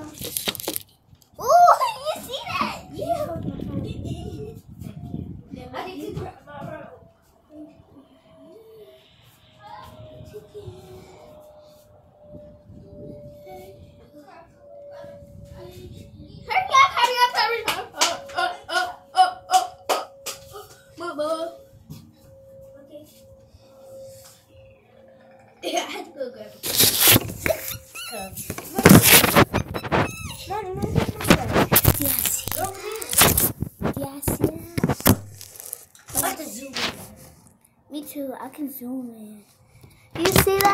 Ooh, you see that? Yeah. I need to grab my rope. Hurry up, hurry up, hurry up. Oh, oh, oh, oh, oh, oh. Mama. Okay. Yeah, I had to go grab it. Yes, yes. I zoom in. Me too. I can zoom in. You see that?